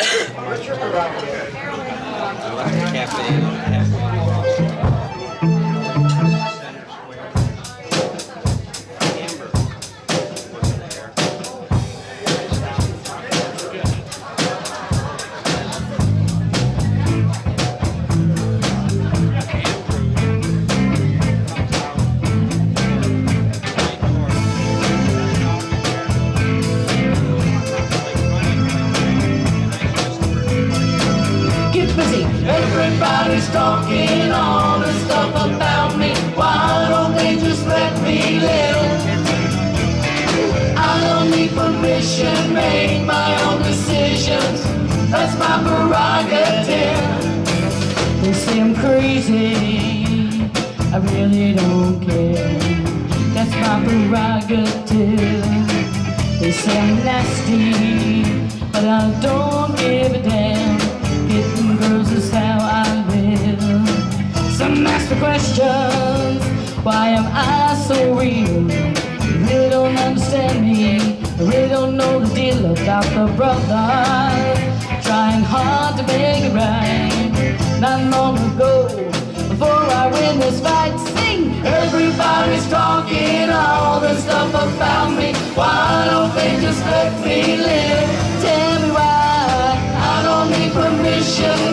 What's your prerogative? Cafe. Busy. Everybody's talking all this stuff about me. Why don't they just let me live? I don't need permission, make my own decisions. That's my prerogative. They say I'm crazy. I really don't care. That's my prerogative. They say I'm nasty, but I don't give a damn. Deal about the brother. Trying hard to make it right. Not long ago, before I win this fight, sing. Everybody's talking all the stuff about me. Why don't they just let me live? Tell me why. I don't need permission,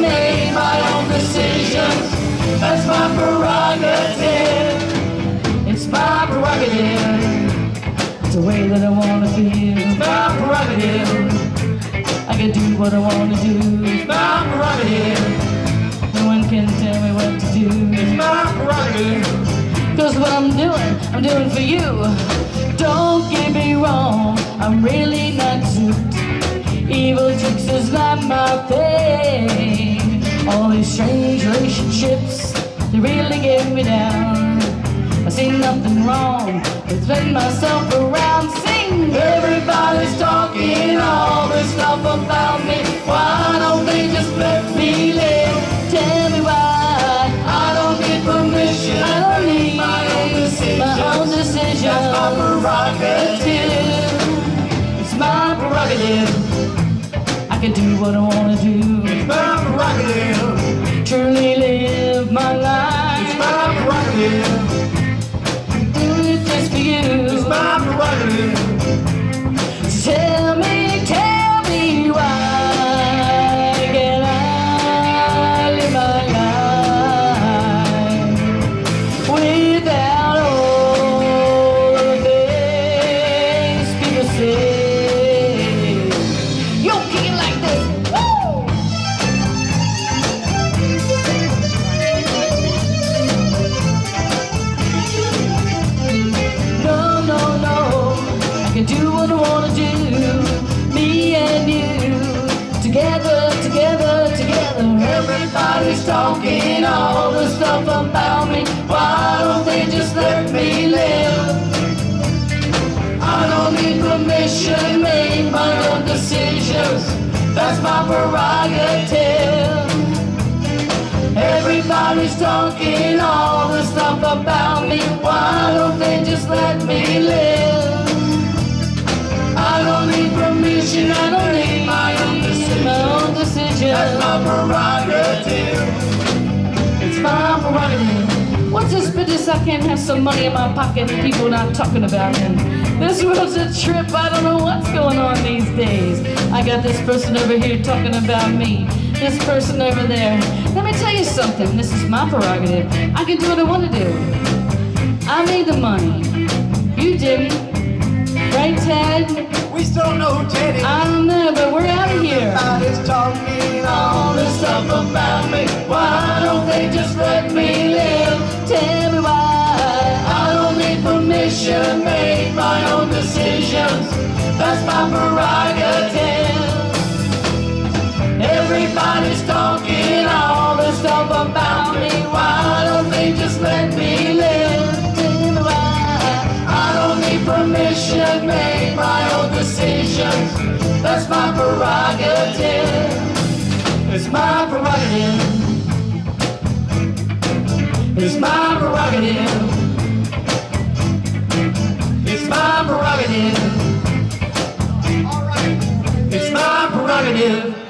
way that I wanna feel. It's my prerogative. I can do what I wanna do. It's my prerogative. No one can tell me what to do. It's my prerogative. Cause what I'm doing, I'm doing for you. Don't get me wrong, I'm really not suit. Evil tricks is not my thing. All these strange relationships, they really get me down. I see nothing wrong with letting myself around. My prerogative. It's my prerogative. I can do what I wanna do. It's my prerogative. Truly live my life. It's my prerogative. Talking all the stuff about me. Why don't they just let me live? I don't need permission, make my own decisions. That's my prerogative. Everybody's talking all the stuff about me. Why don't they just let me live? I don't need permission. I don't need my own decision. My own decision. That's my prerogative. It's my prerogative. What's this? I can't have some money in my pocket and people not talking about me. This world's a trip. I don't know what's going on these days. I got this person over here talking about me. This person over there. Let me tell you something. This is my prerogative. I can do what I want to do. I made the money. You didn't. Right, Ted? We still don't know Teddy. I don't know, but we're out of here. Everybody's talking all this stuff about me. That's my prerogative. It's my prerogative. It's my prerogative. My